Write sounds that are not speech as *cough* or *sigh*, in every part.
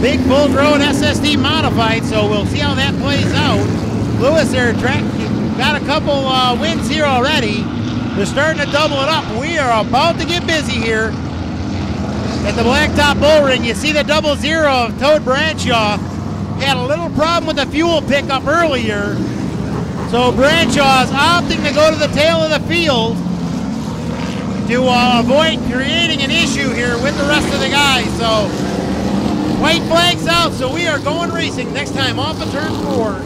big full road SST modified, so we'll see how that plays out. Lewis there track, got a couple uh, wins here already. They're starting to double it up. We are about to get busy here at the Blacktop Bull Ring. You see the double zero of Toad Bradshaw. Had a little problem with the fuel pickup earlier. So Bradshaw is opting to go to the tail of the field to uh, avoid creating an issue here with the rest of the guys. So white flags out, so we are going racing next time off of turn four.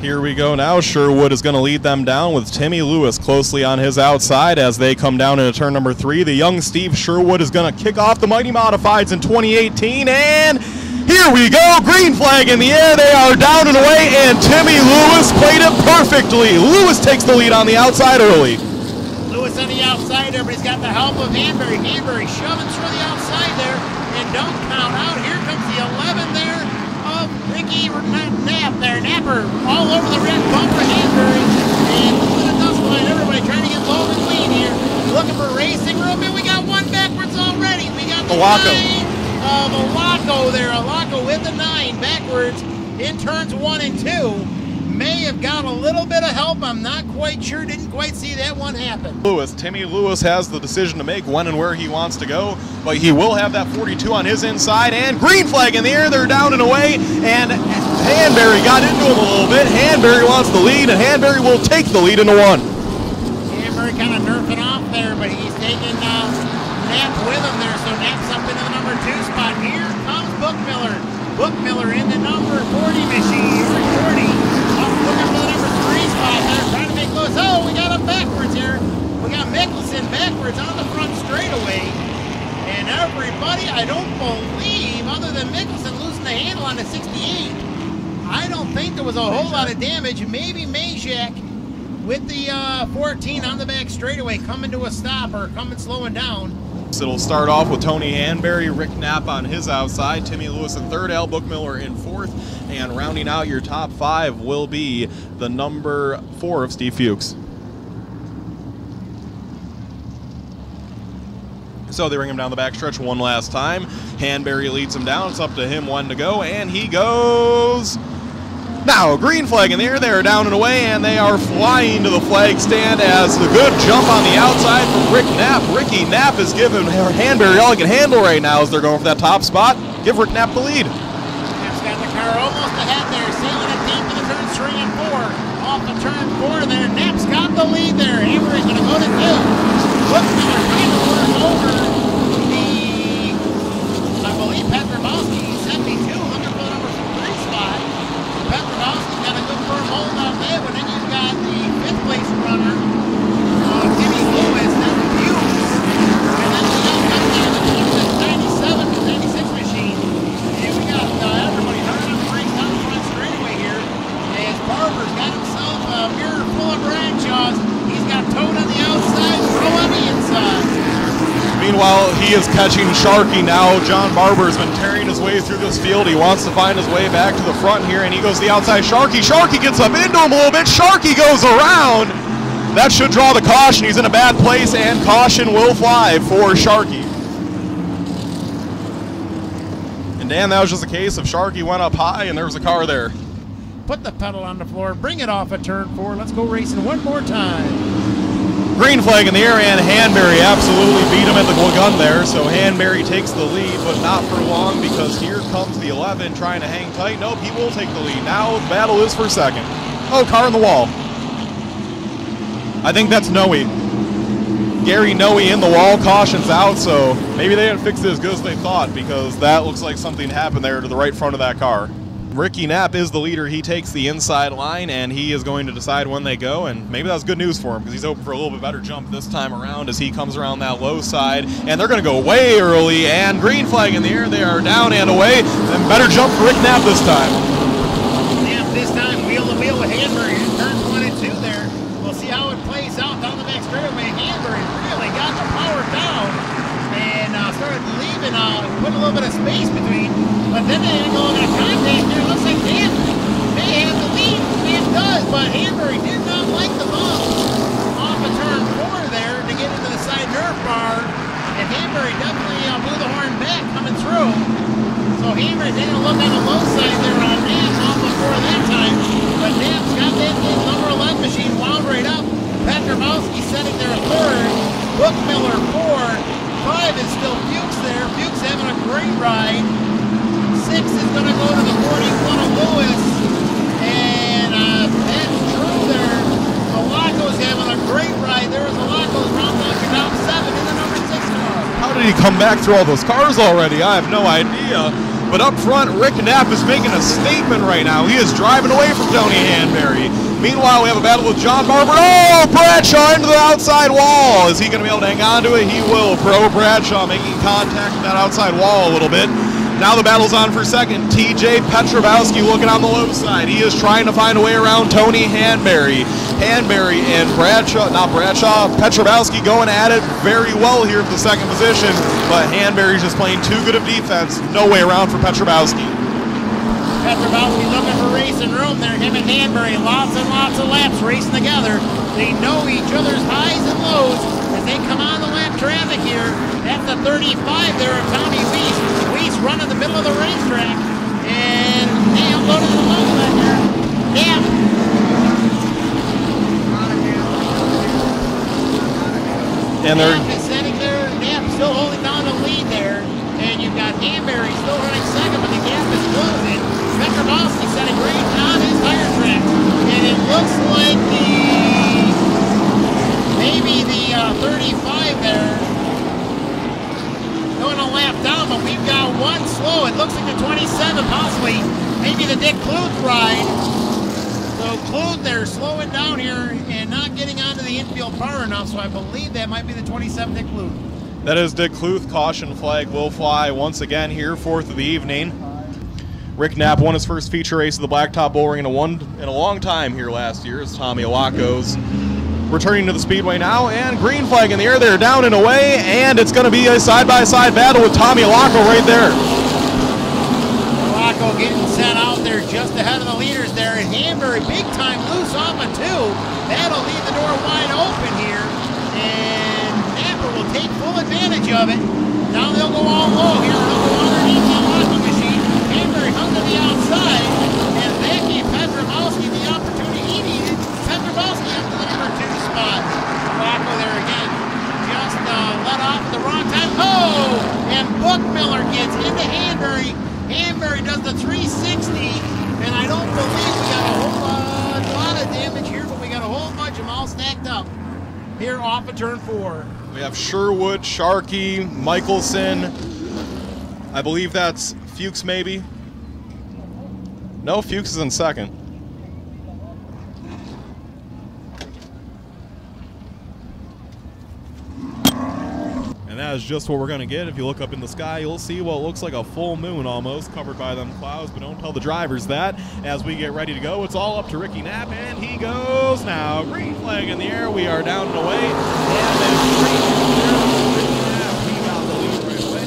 Here we go now. Sherwood is going to lead them down with Timmy Lewis closely on his outside as they come down into turn number three. The young Steve Sherwood is going to kick off the Mighty Modifieds in 2018. And here we go. Green flag in the air. They are down and away. And Timmy Lewis played it perfectly. Lewis takes the lead on the outside early. Lewis on the outside he's got the help of Hanbury. Hanbury shoving through the outside there. And don't count out. Here comes the 11 there of Ricky There. Napper all over the red bumper Hanbury. And look at the dust line. Everybody trying to get low and clean here. Looking for racing room. And we got one backwards already. We got the Alaco. nine of Alaco there. Alaco with the nine backwards in turns one and two. May have got a little bit of help. I'm not quite sure. Didn't quite see that one happen. Lewis, Timmy Lewis has the decision to make when and where he wants to go, but he will have that 42 on his inside. And green flag in the air. They're down and away. And Hanbury got into him a little bit. Hanbury wants the lead, and Hanbury will take the lead into one. Hanbury kind of nerfing off there, but he's taking uh, Knapp with him there. So Knapp's up into the number two spot. Here comes Bookmiller. Bookmiller in the number 40 machine. Number 40. Up looking for the number three spot there. Trying to make close. Oh, we got him backwards here. We got Mickelson backwards on the front straightaway. And everybody, I don't believe, other than Mickelson losing the handle on the 68, I don't think there was a whole lot of damage. Maybe Majak with the uh, 14 on the back straightaway coming to a stop or coming slowing down. So it'll start off with Tony Hanbury, Rick Knapp on his outside, Timmy Lewis in third, Al Bookmiller in fourth, and rounding out your top five will be the number four of Steve Fuchs. So they bring him down the backstretch one last time. Hanbury leads him down. It's up to him when to go, and he goes. Now, green flag in the air. They are down and away, and they are flying to the flag stand as the good jump on the outside from Rick Knapp. Ricky Knapp is giving Hanbury all he can handle right now as they're going for that top spot. Give Rick Knapp the lead. Knapp's got the car almost ahead there, sailing it deep into turns three and four. Off the turn four there, Knapp's got the lead there. Hanbury's going to go to two. Trying to work over the, I believe, Petrovsky. He's 72, looking for the number three spot. Petrovsky's got a good firm hold on there, but then you've got the fifth place runner, uh, Timmy Lewis, then Hughes. And then we got come down to the 97 to 96 machine. And we got uh, everybody hurrying up the race down the front straightaway here. As Barber's got himself a mirror full of Bradshaws. He's got Toad on the outside, Pro on the inside. Meanwhile, he is catching Sharky now. John Barber's been tearing his way through this field. He wants to find his way back to the front here, and he goes the outside. Sharky, Sharky gets up into him a little bit. Sharky goes around. That should draw the caution. He's in a bad place, and caution will fly for Sharky. And Dan, that was just a case of Sharky went up high, and there was a car there. Put the pedal on the floor, bring it off at turn four. Let's go racing one more time. Green flag in the air, and Hanbury absolutely beat him at the gun there. So Hanbury takes the lead, but not for long because here comes the 11 trying to hang tight. Nope, he will take the lead. Now the battle is for second. Oh, car in the wall. I think that's Noe. Gary Noe in the wall, cautions out, so maybe they didn't fix it as good as they thought because that looks like something happened there to the right front of that car. Ricky Knapp is the leader. He takes the inside line and he is going to decide when they go. And maybe that's good news for him because he's open for a little bit better jump this time around as he comes around that low side. And they're going to go way early. And green flag in the air. They are down and away. And better jump for Rick Knapp this time. Knapp this time wheel to wheel with Hanbury in turns one and two there. We'll see how it plays out down the back straightaway. Hanbury really got the power down and uh, leaving, uh, putting a little bit of space between. But then they go into contact there. Looks like Dan may have the lead. Dan does, but Hanbury did not like the bump off of turn four there to get into the side nerf bar. And Hanbury definitely uh, blew the horn back coming through. Hammer taking a look on the low side there on Knapp's off before that time. But Knapp's got that big number 11 machine wound right up. Petrovowski setting there third. Bookmiller four. Five is still Fuchs there. Fuchs having a great ride. Six is going to go to the 41 of Lewis. And uh, that's true there. Malaco's having a great ride. There's Malaco's round out your top seven in the number six car. How did he come back through all those cars already? I have no idea. But up front, Rick Knapp is making a statement right now. He is driving away from Tony Hanbury. Meanwhile, we have a battle with John Barber. Oh, Bradshaw into the outside wall. Is he going to be able to hang on to it? He will. Pro Bradshaw making contact with that outside wall a little bit. Now the battle's on for second. TJ Petrovowski looking on the low side. He is trying to find a way around Tony Hanbury. Hanbury and Bradshaw, not Bradshaw, Petrovowski going at it very well here for the second position, but Hanbury's just playing too good of defense. No way around for Petrovowski. Petrovowski looking for racing room there. Him and Hanbury, lots and lots of laps racing together. They know each other's highs and lows as they come on the lap traffic here. That's the 35 there of Tommy Weiss running the middle of the racetrack. And Dale go to the low side there. Dale. And they're is sitting there. Still holding down the lead there. And you've got Hanbury still running second, but the gap is closing. Petrovowski setting right on his tire track. And it looks like the maybe the uh, 35 there going a lap down, but we've got one slow. It looks like the 27 possibly. Maybe the Dick Cluth ride. So Cluth, they're slowing down here and not getting onto the infield far enough. So I believe that might be the 27 Dick Cluth. That is Dick Cluth. Caution flag will fly once again here, fourth of the evening. Rick Knapp won his first feature race of the Blacktop Bull Ring in a one in a long time here last year. As Tommy Alaco's returning to the speedway now, and green flag in the air. They're down and away, and it's going to be a side-by-side battle with Tommy Alaco right there. Morocco getting sent out there just ahead of the leaders there. And Hanbury big time loose off a two. That'll leave the door wide open here. And Napper will take full advantage of it. Now they'll go all low here. They'll go underneath the locking machine. Hanbury hung to the outside. And that gave Petrovowski the opportunity he needed. Petrovowski up to the two there again. Just uh, let off at the wrong time. Oh! And Bookmiller gets into Hanbury. Hanbury does the 360, and I don't believe we got a whole lot, lot of damage here, but we got a whole bunch of them all stacked up here off of turn four. We have Sherwood, Sharkey, Michelson. I believe that's Fuchs, maybe. No, Fuchs is in second. That is just what we're going to get. If you look up in the sky, you'll see what looks like a full moon almost covered by them clouds, but don't tell the drivers that. As we get ready to go, it's all up to Ricky Knapp, and he goes now. Green flag in the air. We are down and away. And Ricky he the lead right away.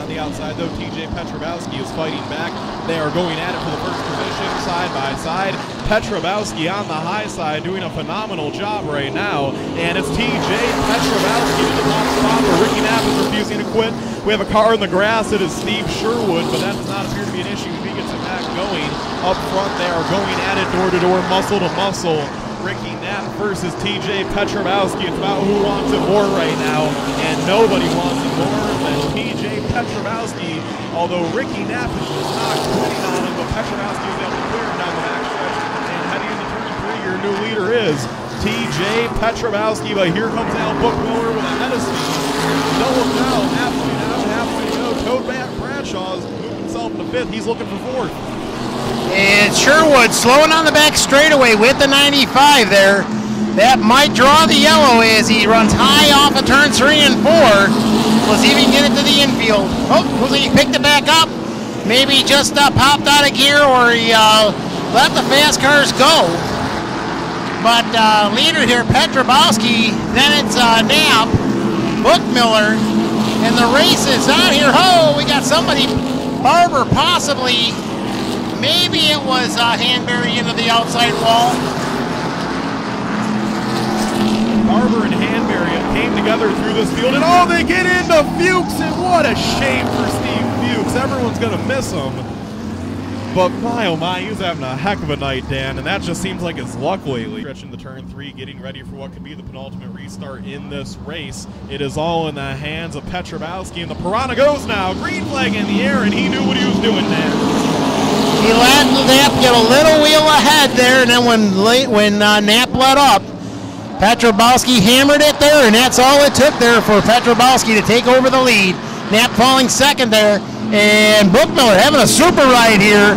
On the outside, though, TJ Petrovowski is fighting back. They are going at it for the first position, side by side. Petrovowski on the high side doing a phenomenal job right now. And it's TJ Petrovowski to the top spot Ricky Knapp is refusing to quit. We have a car in the grass. It is Steve Sherwood, but that does not appear to be an issue. He gets it back going. Up front, they are going at it door to door, muscle to muscle. Ricky Knapp versus TJ Petrovowski. It's about who wants it more right now, and nobody wants it more than TJ Petrovowski. Although Ricky Knapp is not quitting on him, but Petrovowski is able to clear him down the backstretch. And heading into turn three, your new leader is TJ Petrovowski. But here comes Al Bookmiller with a. No look now, halfway down, halfway to go. Toadback Bradshaw is moving himself to fifth. He's looking for fourth. And Sherwood slowing on the back straightaway with the 95 there. That might draw the yellow as he runs high off of turn three and four. See he can get it to the infield. Oh, he picked it back up. Maybe just uh, popped out of gear or he uh, let the fast cars go. But uh, leader here, Petrovowski, then it's uh, Knapp, Bookmiller, and the race is on here. Oh, we got somebody, Barber possibly Maybe it was uh, Hanbury into the outside wall. Barber and Hanbury came together through this field, and oh, they get into Fuchs, and what a shame for Steve Fuchs. everyone's going to miss him. But my oh my, he's having a heck of a night, Dan, and that just seems like his luck lately. Stretching the turn three, getting ready for what could be the penultimate restart in this race. It is all in the hands of Petrobowski, and the Piranha goes now. Green flag in the air, and he knew what he was doing, Dan. He let Knapp get a little wheel ahead there, and then when late, when uh, Knapp let up, Petrobowski hammered it there, and that's all it took there for Petrobowski to take over the lead. Knapp falling second there, and Bookmiller having a super ride here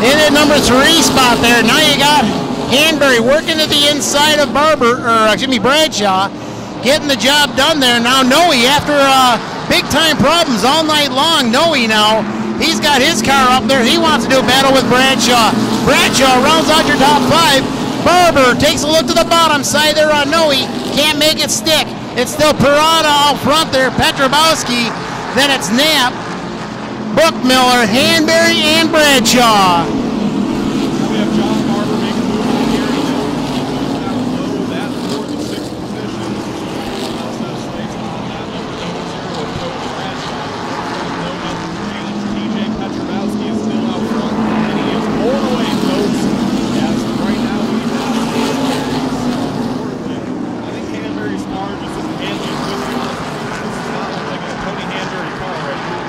in at number three spot there. Now you got Hanbury working at the inside of Barber, or excuse me, Bradshaw, getting the job done there. Now Noe, after uh, big time problems all night long, Noe now, he's got his car up there. He wants to do a battle with Bradshaw. Bradshaw rounds out your top five. Barber takes a look to the bottom side there on Noe. Can't make it stick. It's still Piranha out front there. Petrobowski then it's Knapp, Bookmiller, Hanbury, and Bradshaw. We have John Barber making a move in here. He goes down low. That for the sixth position. Process stays on that number zero, Coach Bradshaw. Low number three, TJ Petrobowski is still out front, and he is pulling away, folks. As right now we have I think Hanbury's car just isn't handling it good enough. This is not like a Tony Hanbury car right here.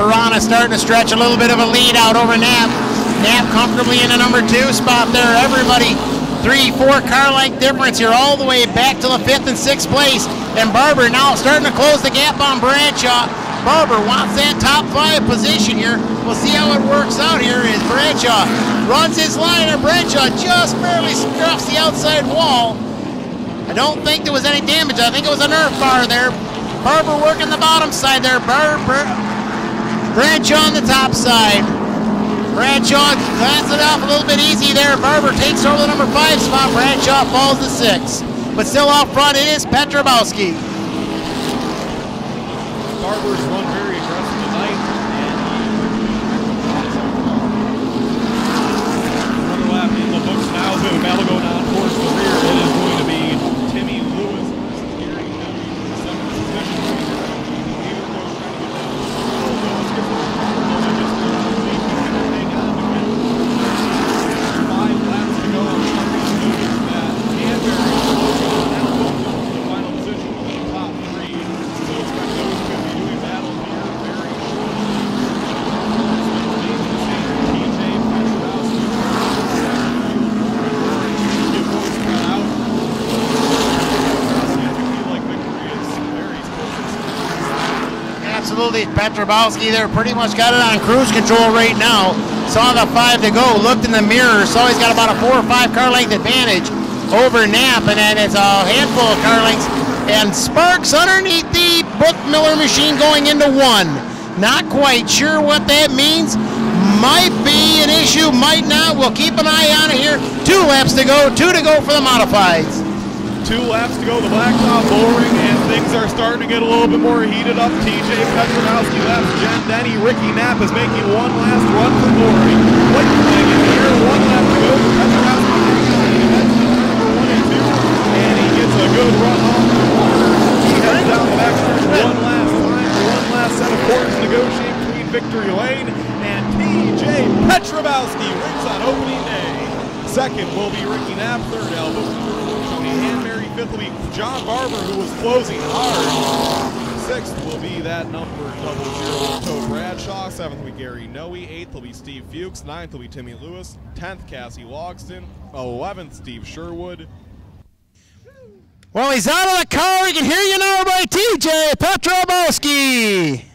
Piranha starting to stretch a little bit of a lead out over Knapp. Knapp comfortably in the number two spot there. Everybody three, four car length difference here all the way back to the fifth and sixth place. And Barber now starting to close the gap on Bradshaw. Barber wants that top five position here. We'll see how it works out here as Bradshaw runs his line and Bradshaw just barely scuffs the outside wall. I don't think there was any damage. I think it was a nerf bar there. Barber working the bottom side there. Barber, Bradshaw on the top side. Bradshaw glances it off a little bit easy there. Barber takes over the number five spot. Bradshaw falls to six. But still out front, it is Petrobowski. Barber's very aggressive tonight, and he another lap in the books now. So Mello going down towards the rear. It is going to be Timmy Lewis versus Gary Newby for the seventh position. He was going trying to get down. Lewis gets it. Lewis just around the lead. He's going to hang on to it. Five laps to go. I'm starting to notice that Hanbury and Wilson in the final position will be top three. So expect those two to be doing battle here very Absolutely, Petrobowski there pretty much got it on cruise control right now. Saw the five to go, looked in the mirror, saw he's got about a four or five car length advantage over Knapp, and then it's a handful of car lengths. And Sparks underneath the Book Miller machine going into one. Not quite sure what that means. Might be an issue, might not. We'll keep an eye on it here. Two laps to go, two to go for the modifieds. Two laps to go, the Blacktop Bull Ring, and things are starting to get a little bit more heated up. TJ Petronowski left, Jen Denny, Ricky Knapp is making one last run for glory. Flag in the air, one lap to go. Petronowski to number one and two, and he gets a good run off the corner. He heads down the backstretch one last time, one last set of quarters negotiate between Victory Lane and TJ Petrovowski wins on opening day. Second will be Ricky Knapp, third Elbow. Tony Hanbury, fifth will be John Barber, who was closing hard. Sixth will be that number double zero Toad Bradshaw. Seventh will be Gary Noe. Eighth will be Steve Fuchs. Ninth will be Timmy Lewis. Tenth, Cassie Logston. Eleventh, Steve Sherwood. Well, he's out of the car. We can hear you now by TJ Petrobowski.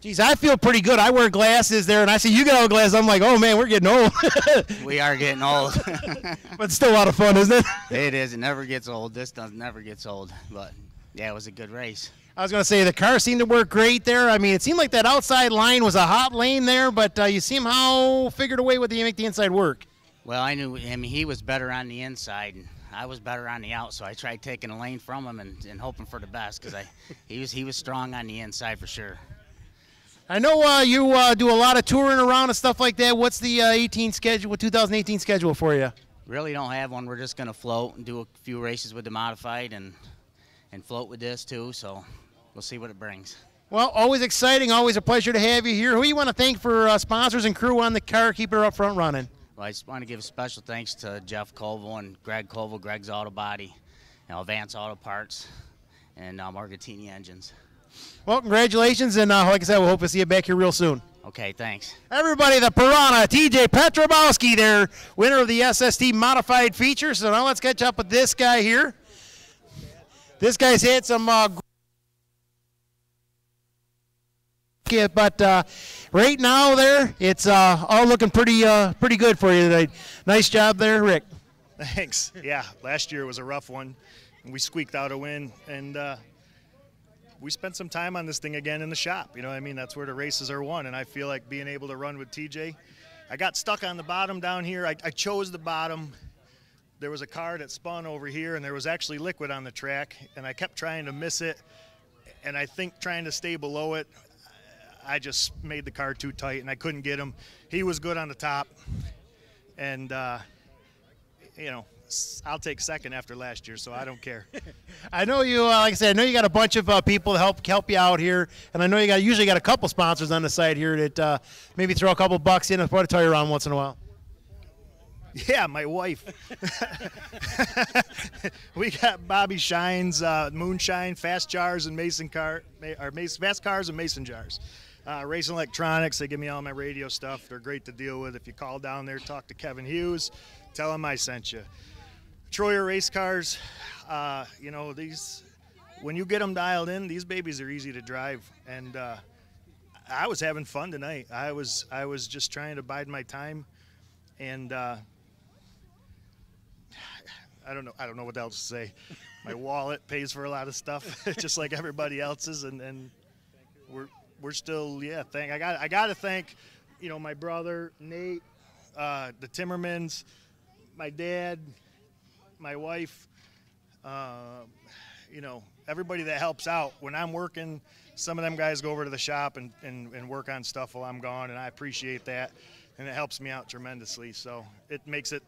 Geez, I feel pretty good. I wear glasses there, and I see you got all glasses. I'm like, oh man, we're getting old. *laughs* We are getting old. *laughs* but it's still a lot of fun, isn't it? it is. It never gets old. This does never gets old. But yeah, it was a good race. I was going to say the car seemed to work great there. I mean, it seemed like that outside line was a hot lane there, but uh, you somehow figured a way with the make the inside work. Well, I knew. I mean, he was better on the inside, and I was better on the out. So I tried taking a lane from him and, and hoping for the best because I he was he was strong on the inside for sure. I know uh, you uh, do a lot of touring around and stuff like that. What's the uh, 18 schedule, 2018 schedule for you? Really don't have one. We're just going to float and do a few races with the modified and and float with this too. So we'll see what it brings. Well, always exciting. Always a pleasure to have you here. Who you want to thank for uh, sponsors and crew on the car? Keep her up front running. Well, I just want to give a special thanks to Jeff Colville and Greg Colville, Greg's Auto Body, you know, Advance Auto Parts, and uh, Margotini Engines. Well, congratulations, and uh, like I said, we'll hope to see you back here real soon. Okay, thanks. Everybody, the Piranha, TJ Petrobowski there, winner of the SST modified feature. So now let's catch up with this guy here. This guy's had some. Uh, but uh, right now, there, it's uh, all looking pretty, uh, pretty good for you today. Nice job there, Rick. Thanks. Yeah, last year was a rough one. And we squeaked out a win, and uh, we spent some time on this thing again in the shop. You know, I mean, that's where the races are won, and I feel like being able to run with TJ. I got stuck on the bottom down here. I, I chose the bottom. There was a car that spun over here, and there was actually liquid on the track, and I kept trying to miss it. And I think trying to stay below it, I just made the car too tight, and I couldn't get him. He was good on the top, and uh, you know, I'll take second after last year, so I don't care. *laughs* I know you, uh, like I said, I know you got a bunch of uh, people to help help you out here, and I know you got usually got a couple sponsors on the side here that uh, maybe throw a couple bucks in and put a tire on once in a while. Yeah, my wife. *laughs* we got Bobby Shines, uh, Moonshine, Fast Jars, and Mason Car, or Mason, Fast Cars and Mason Jars. Uh, Racing Electronics, they give me all my radio stuff. They're great to deal with. If you call down there, talk to Kevin Hughes, tell him I sent you. Troyer race cars, uh, you know, these, when you get them dialed in, these babies are easy to drive. And uh, I was having fun tonight. I was, I was just trying to bide my time. And uh, I don't know, I don't know what else to say. My wallet pays for a lot of stuff, *laughs* just like everybody else's. And, and we're, we're still, yeah, thank, I got, I got to thank, you know, my brother, Nate, uh, the Timmermans, my dad, my wife, uh, you know, everybody that helps out. When I'm working, some of them guys go over to the shop and, and, and work on stuff while I'm gone, and I appreciate that. And it helps me out tremendously. So it makes it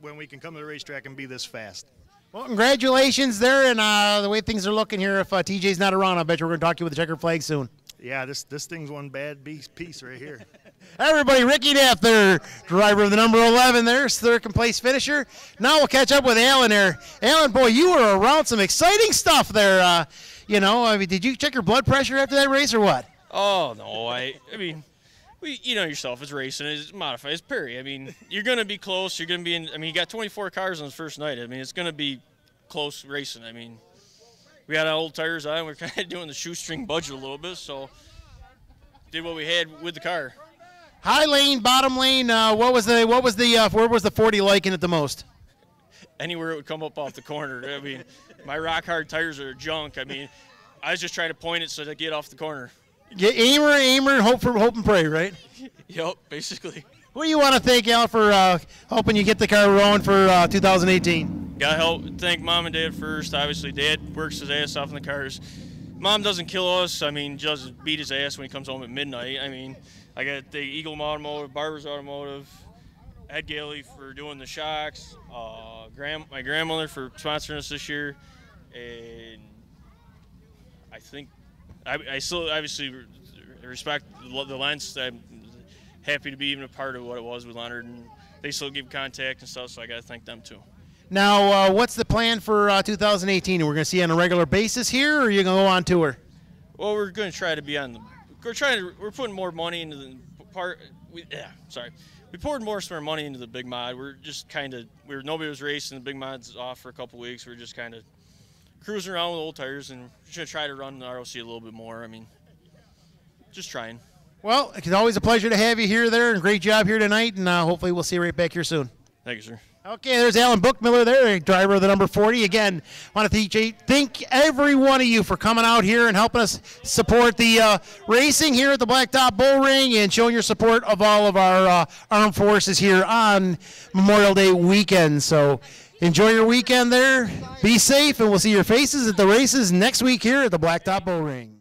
when we can come to the racetrack and be this fast. Well, congratulations there, and uh, the way things are looking here. If uh, TJ's not around, I bet you we're going to talk to you with the checker flag soon. Yeah, this this thing's one bad piece right here. *laughs* Everybody, Ricky Neff there, driver of the number 11 there, third place finisher. Now we'll catch up with Alan there. Alan, boy, you were around some exciting stuff there. Uh, you know, I mean, did you check your blood pressure after that race or what? Oh no, I, I mean, we, you know yourself, it's racing, it's modified, it's Perry. I mean, you're gonna be close. You're gonna be in. I mean, you got 24 cars on the first night. I mean, it's gonna be close racing. I mean, we had old tires on. We're kind of *laughs* doing the shoestring budget a little bit, so did what we had with the car. High lane, bottom lane. Uh, what was the what was the uh, where was the 40 liking it the most? Anywhere it would come up off the corner. I mean, my rock hard tires are junk. I mean, I was just trying to point it so to get off the corner. Get aimer, aimer, hope for hope and pray, right? *laughs* yep, basically. Who do you want to thank, Al, for uh, helping you get the car rolling for uh, 2018? Got to help thank mom and dad first. Obviously, dad works his ass off in the cars. Mom doesn't kill us. I mean, just beat his ass when he comes home at midnight. I mean, I got the Eagle Automotive, Barber's Automotive, Ed Gailey for doing the shocks, uh, grand, my grandmother for sponsoring us this year, and I think I, I still obviously respect the Lens. I'm happy to be even a part of what it was with Leonard, and they still give contact and stuff, so I got to thank them too. Now, uh, what's the plan for uh, 2018? We're going to see you on a regular basis here, or are you going to go on tour? Well, we're going to try to be on the we're trying to we're putting more money into the part. We, yeah, sorry, we poured more of our money into the big mod. We're just kind of we are nobody was racing. The big mod's off for a couple weeks. We're just kind of cruising around with old tires and we're gonna try to run the ROC a little bit more. I mean, just trying. Well, it's always a pleasure to have you here there, and great job here tonight. And uh, hopefully, we'll see you right back here soon. Thank you, sir. Okay, there's Alan Bookmiller there, driver of the number 40. Again, want to thank every one of you for coming out here and helping us support the uh, racing here at the Blacktop Bull Ring and showing your support of all of our uh, armed forces here on Memorial Day weekend. So enjoy your weekend there. Be safe, and we'll see your faces at the races next week here at the Blacktop Bull Ring.